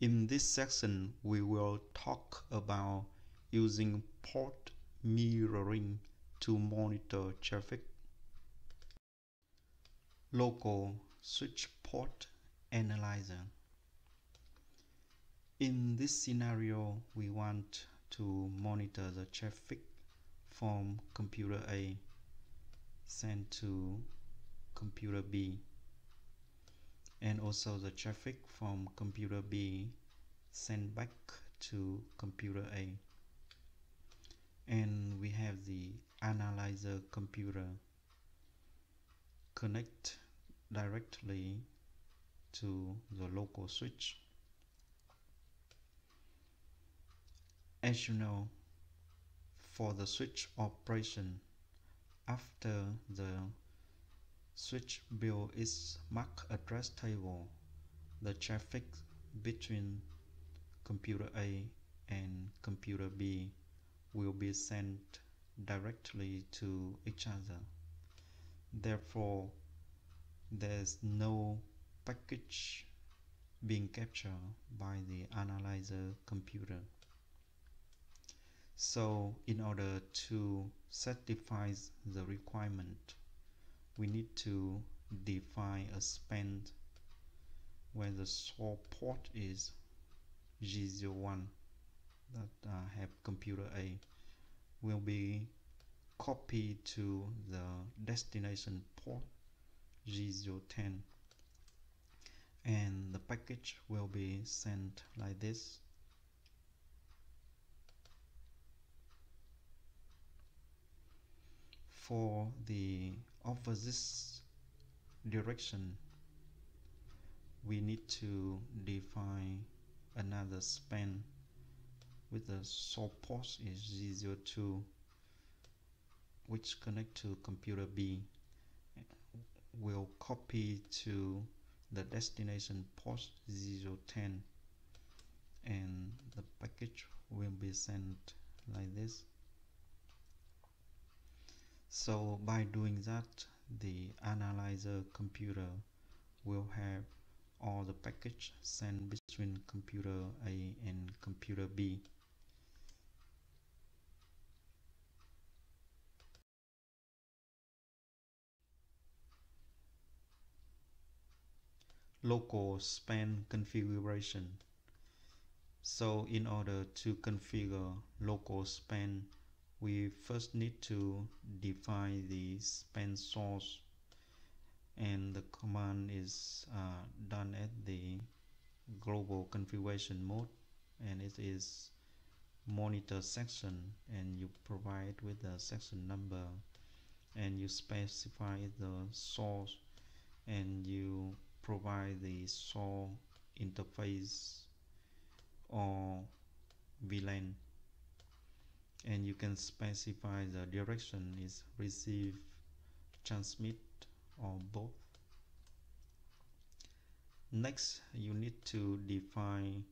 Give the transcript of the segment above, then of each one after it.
In this section, we will talk about using port mirroring to monitor traffic. Local switch port analyzer. In this scenario, we want to monitor the traffic from computer A sent to computer B and also the traffic from computer B sent back to computer A. And we have the analyzer computer connect directly to the local switch. As you know for the switch operation after the switch build is MAC address table, the traffic between computer A and computer B will be sent directly to each other. Therefore, there's no package being captured by the analyzer computer. So in order to satisfy the requirement, we need to define a span where the source port is G01 that uh, have computer A will be copied to the destination port G010 and the package will be sent like this. For the opposite uh, direction we need to define another span with the source port is Z02 which connect to computer B. Will copy to the destination port Z010 and the package will be sent like this so by doing that the analyzer computer will have all the package sent between computer A and computer B. Local span configuration. So in order to configure local span we first need to define the span source and the command is uh, done at the global configuration mode and it is monitor session and you provide with the section number and you specify the source and you provide the source interface or VLAN and you can specify the direction is receive transmit or both. Next you need to define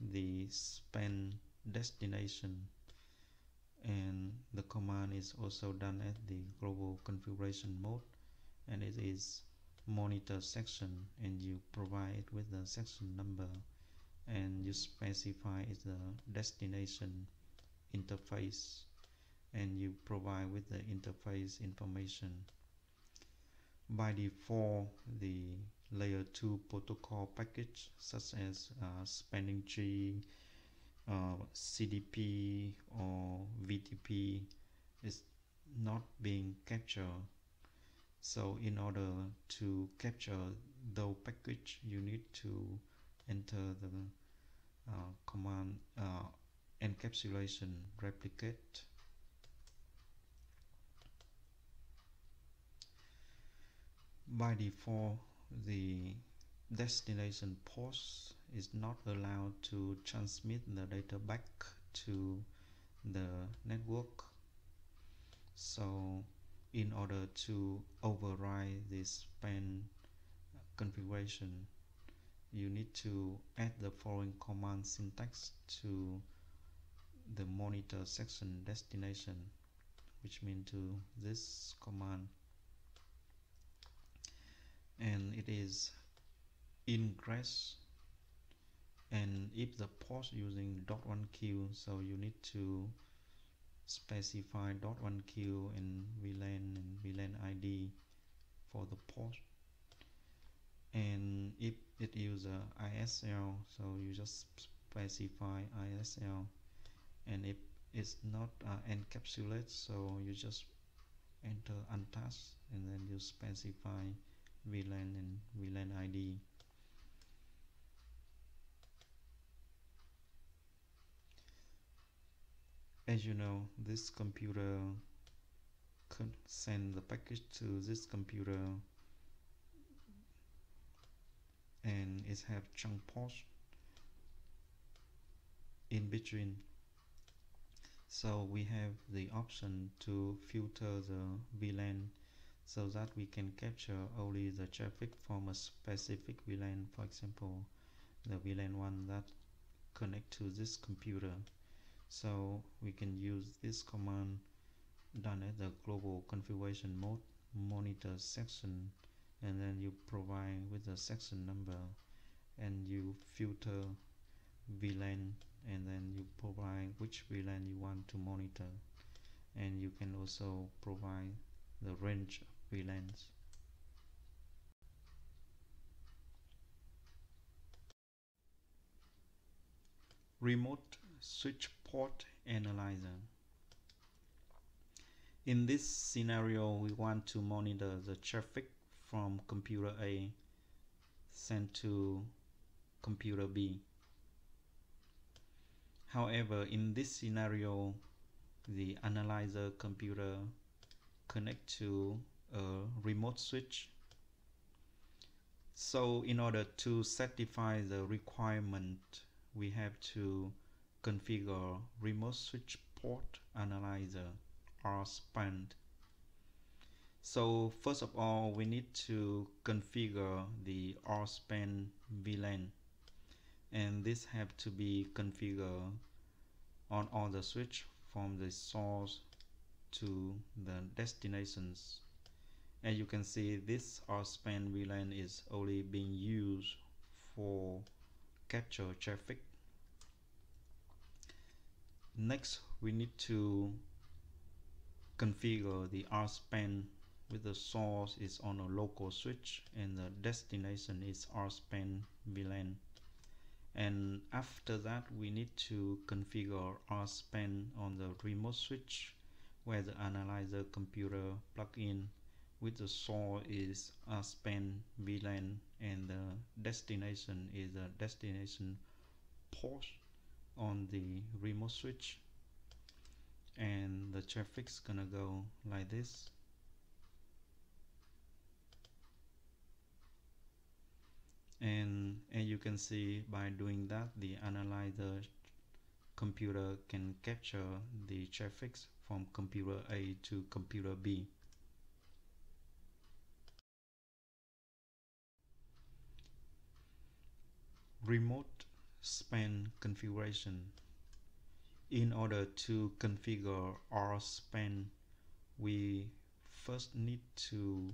the span destination. And the command is also done at the global configuration mode. And it is monitor session. And you provide with the section number. And you specify the destination interface and you provide with the interface information. By default the layer 2 protocol package such as uh, spanning tree uh, CDP or VTP is not being captured. So in order to capture the package you need to enter the uh, command uh, encapsulation replicate. By default the destination port is not allowed to transmit the data back to the network. So in order to override this span configuration you need to add the following command syntax to the monitor session destination which mean to this command. And it is ingress. And if the port using dot one q so you need to specify dot one q and VLAN and VLAN ID for the port. And if it uses ISL so you just specify ISL and if it's not uh, encapsulated so you just enter untouched and then you specify VLAN and VLAN ID as you know this computer could send the package to this computer and it have trunk ports in between so we have the option to filter the VLAN so that we can capture only the traffic from a specific VLAN for example the VLAN one that connect to this computer. So we can use this command done at the global configuration mode monitor session and then you provide with the section number and you filter VLAN and then you provide which VLAN you want to monitor. And you can also provide the range of VLANs. Remote switch port analyzer. In this scenario we want to monitor the traffic from computer A sent to computer B. However, in this scenario, the analyzer computer connect to a remote switch. So in order to satisfy the requirement, we have to configure remote switch port analyzer RSPAN so first of all, we need to configure the RSPAN VLAN and this have to be configured on all the switch from the source to the destinations. As you can see, this RSPAN VLAN is only being used for capture traffic. Next, we need to configure the RSPAN with the source is on a local switch and the destination is RSPAN VLAN and after that we need to configure RSPAN on the remote switch where the analyzer computer plug-in with the source is RSPAN VLAN and the destination is a destination port on the remote switch. And the traffic's gonna go like this and as you can see by doing that the analyzer computer can capture the traffic from computer A to computer B. Remote span configuration. In order to configure RSPAN we first need to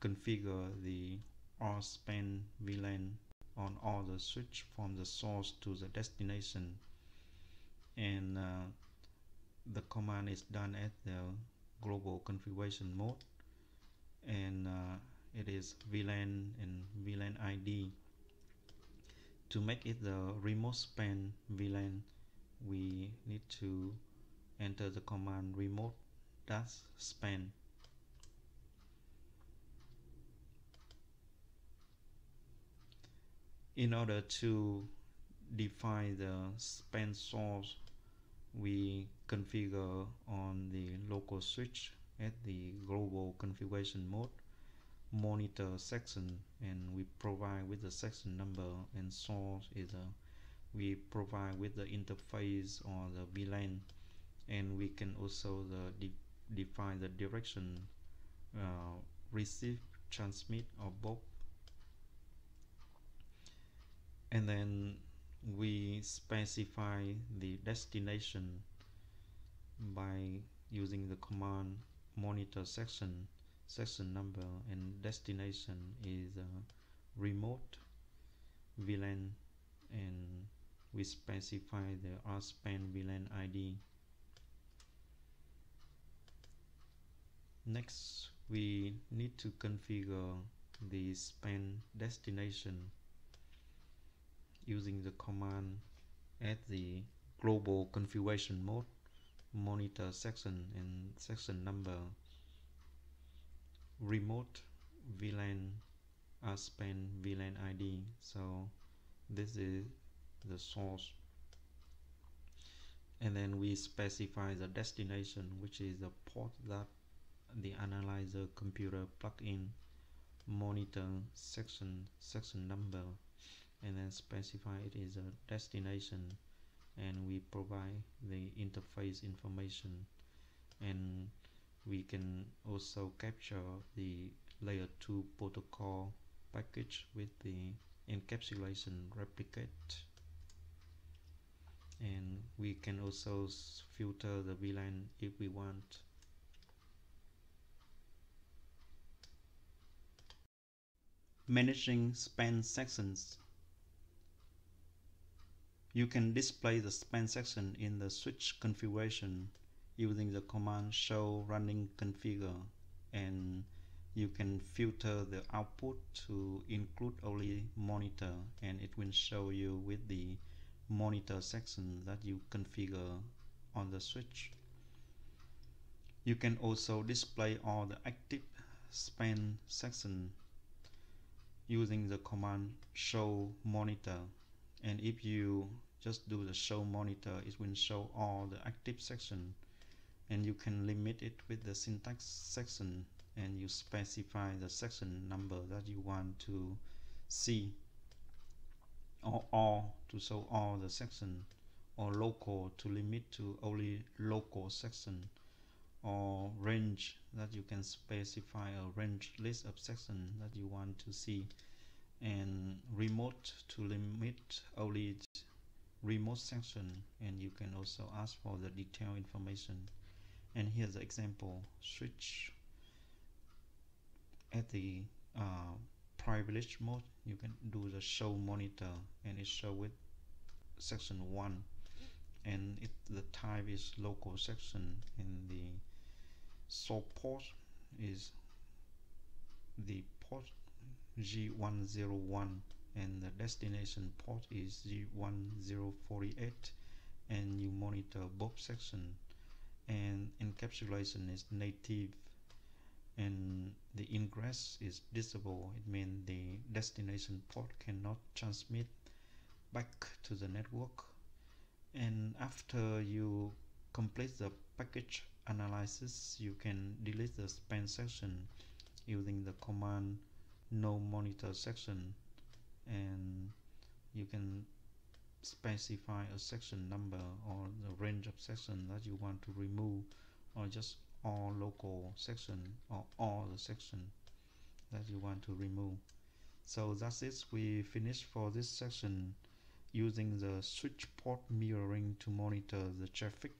configure the RSPAN VLAN on all the switch from the source to the destination. And uh, the command is done at the global configuration mode. And uh, it is VLAN and VLAN ID to make it the remote span VLAN we need to enter the command remote dash span in order to define the span source we configure on the local switch at the global configuration mode monitor session and we provide with the section number and source a we provide with the interface or the VLAN and we can also the de define the direction uh, receive transmit or both and then we specify the destination by using the command monitor session section number and destination is uh, remote VLAN and we specify the rspan VLAN ID next we need to configure the span destination using the command at the global configuration mode monitor session and section number. Remote VLAN rspan uh, VLAN ID so this is the source. And then we specify the destination which is the port that the analyzer computer plug-in monitor session section number and then specify it is a destination and we provide the interface information. And we can also capture the layer 2 protocol package with the encapsulation replicate. And we can also filter the VLAN if we want. Managing span sections you can display the span section in the switch configuration using the command show running configure and you can filter the output to include only monitor and it will show you with the monitor section that you configure on the switch. You can also display all the active span section using the command show monitor and if you just do the show monitor it will show all the active section. And you can limit it with the syntax section. And you specify the section number that you want to see. Or all to show all the section. Or local to limit to only local section. Or range that you can specify a range list of section that you want to see and remote to limit only remote section and you can also ask for the detailed information. And here's the example switch at the uh, privilege mode. You can do the show monitor and it show with section 1 and it the type is local section and the support is the port G1001 and the destination port is G1048 and you monitor both section and encapsulation is native and the ingress is disable. It means the destination port cannot transmit back to the network. And after you complete the package analysis you can delete the span section using the command no monitor session and you can specify a section number or the range of section that you want to remove or just all local section or all the section that you want to remove. So that's it. We finished for this section using the switch port mirroring to monitor the traffic